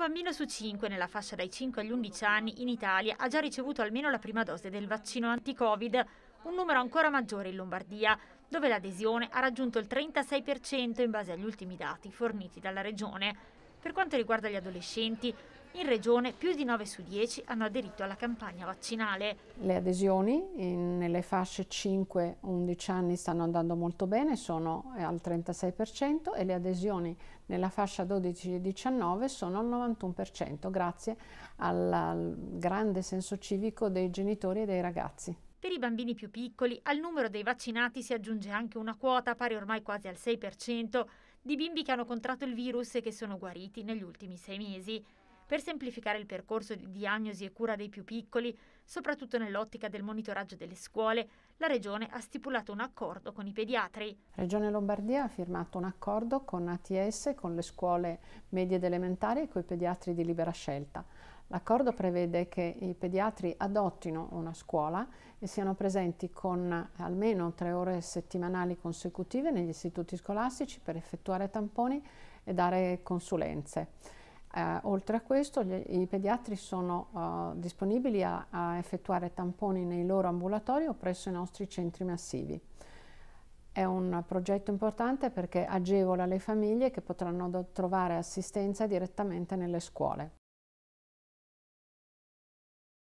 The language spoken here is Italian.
bambino su cinque nella fascia dai 5 agli 11 anni in Italia ha già ricevuto almeno la prima dose del vaccino anti-Covid, un numero ancora maggiore in Lombardia, dove l'adesione ha raggiunto il 36% in base agli ultimi dati forniti dalla regione. Per quanto riguarda gli adolescenti, in regione più di 9 su 10 hanno aderito alla campagna vaccinale. Le adesioni in, nelle fasce 5-11 anni stanno andando molto bene, sono al 36% e le adesioni nella fascia 12-19 sono al 91% grazie al, al grande senso civico dei genitori e dei ragazzi. Per i bambini più piccoli al numero dei vaccinati si aggiunge anche una quota pari ormai quasi al 6% di bimbi che hanno contratto il virus e che sono guariti negli ultimi sei mesi per semplificare il percorso di diagnosi e cura dei più piccoli, soprattutto nell'ottica del monitoraggio delle scuole, la Regione ha stipulato un accordo con i pediatri. Regione Lombardia ha firmato un accordo con ATS, con le scuole medie ed elementari e con i pediatri di libera scelta. L'accordo prevede che i pediatri adottino una scuola e siano presenti con almeno tre ore settimanali consecutive negli istituti scolastici per effettuare tamponi e dare consulenze. Eh, oltre a questo gli, i pediatri sono uh, disponibili a, a, effettuare tamponi nei loro ambulatori o presso i nostri centri massivi. È un progetto importante perché agevola le famiglie che potranno trovare assistenza direttamente nelle scuole.